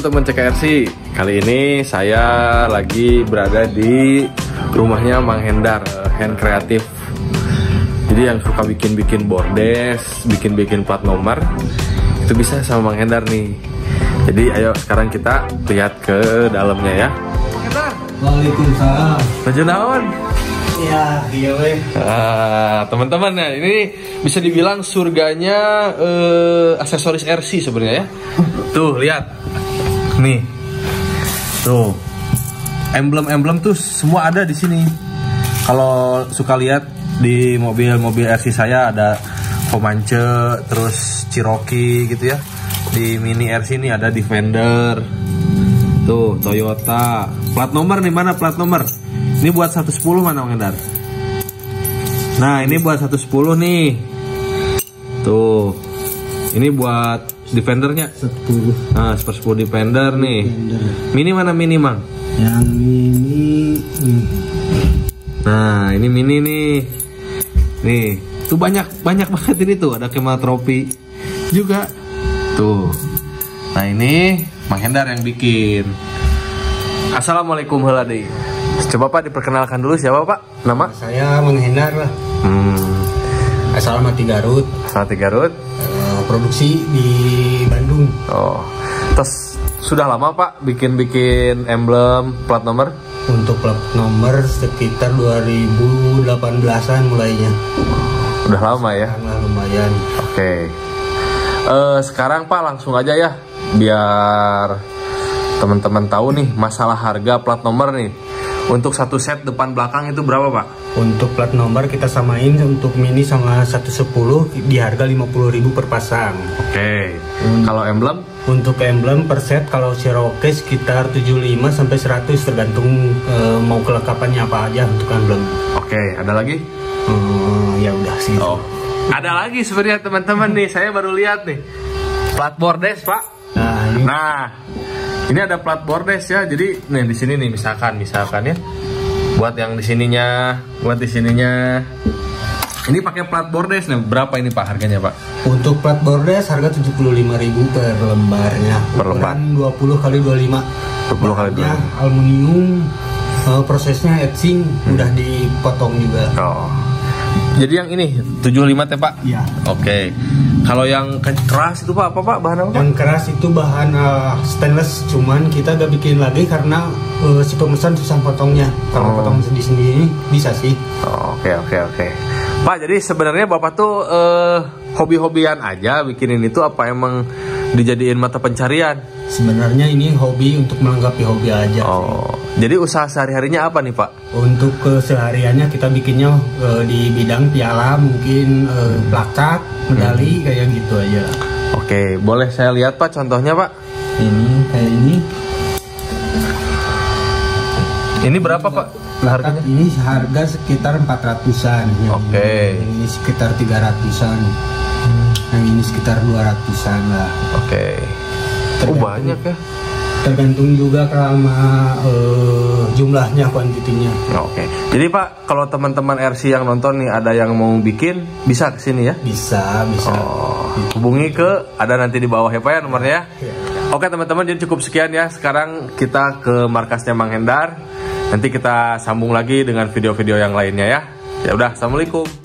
teman-teman CKRC Kali ini saya lagi berada di rumahnya Mang Hendar eh, Hand Kreatif Jadi yang suka bikin-bikin bordes, bikin-bikin plat nomor Itu bisa sama Mang Hendar nih Jadi ayo sekarang kita lihat ke dalamnya ya Mang Hendar, Waalaikumsalam. baju naon? Ya, iya weh. Ah, teman-teman ya ini bisa dibilang surganya eh, aksesoris RC sebenarnya ya. Tuh lihat, nih, tuh emblem-emblem tuh semua ada di sini. Kalau suka lihat di mobil-mobil RC saya ada Comanche, terus Cherokee gitu ya. Di mini RC ini ada Defender, tuh Toyota. Plat nomor nih mana plat nomor? Ini buat 110 mana Bang Endar? Nah, ini buat 110 nih. Tuh. Ini buat Defendernya. Sepuluh. Nah, 110 Defender nih. Tender. Mini mana mini, Mang? Yang ini hmm, Nah, ini mini nih. Nih, tuh banyak banyak banget ini tuh, ada Kemal Tropi juga. Tuh. Nah, ini Mang Hendar yang bikin. Assalamualaikum Heladi. Coba Pak diperkenalkan dulu siapa Pak? Nama? saya menghindar lah. Hmm, Asal mati Garut. Salati Garut. Produksi di Bandung. Oh, terus sudah lama Pak bikin-bikin emblem plat nomor? Untuk plat nomor sekitar 2018-an mulainya. Udah lama ya. Lumayan. Oke. Eh, sekarang Pak langsung aja ya, biar teman-teman tahu nih masalah harga plat nomor nih. Untuk satu set depan belakang itu berapa Pak? Untuk plat nomor kita samain untuk mini sama 110 di harga 50.000 per pasang. Oke. Kalau emblem? Untuk emblem per set kalau Cherokee sekitar 75 sampai 100 tergantung eh, mau kelengkapannya apa aja untuk emblem. Oke. Ada lagi? Hmm, ya udah sih. Oh. Ada lagi sebenarnya teman-teman nih. Saya baru lihat nih. Plat bordes Pak. Nah, ini Nah, ini ada plat bordes ya. Jadi nih di sini nih misalkan misalkan ya. Buat yang di sininya, buat di sininya. Ini pakai plat bordes nih. Berapa ini Pak harganya, Pak? untuk plat bordes harga 75.000 per lembarnya. Per lembar. Ukuran 20 kali 25. 20 kali Bahannya aluminium. eh, prosesnya etching Hmm. udah dipotong juga. Oh. Jadi yang ini 75 teh, Pak? Iya. Oke. Kalau yang ke- keras itu Pak apa Pak? Bahan apa Pak? Yang keras itu bahan eh, stainless, cuman kita gak bikin lagi karena eh, si pemesan susah potongnya. Kalau Oh. potong di sini bisa sih. Oh, Oke oke oke. Pak jadi sebenarnya bapak tuh eh, hobi-hobian aja bikinin itu apa emang dijadiin mata pencarian? Sebenarnya ini hobi untuk melengkapi hobi aja. sih. Oh, jadi usaha sehari-harinya apa nih Pak? Untuk kesehariannya kita bikinnya eh, di bidang piala, mungkin eh, plakat, medali kayak gitu aja. Oke, boleh saya lihat Pak contohnya Pak? Ini kayak ini. Ini berapa Pak? Harganya? ini harga sekitar 400-an. Yang Oke. Yang ini sekitar 300-an. Yang ini sekitar 200-an lah. Oke. Oh Tergantung. banyak ya? Tergantung juga sama eh, jumlahnya, kuantitinya. Oke. Jadi Pak, kalau teman-teman RC yang nonton nih ada yang mau bikin, bisa ke sini ya? Bisa, bisa. Oh, hubungi ke ada nanti di bawah ya Pak ya nomornya ya. Ya. Oke teman-teman jadi cukup sekian ya. Sekarang kita ke markasnya Mang Hendar. Nanti kita sambung lagi dengan video-video yang lainnya ya. Ya udah, assalamualaikum.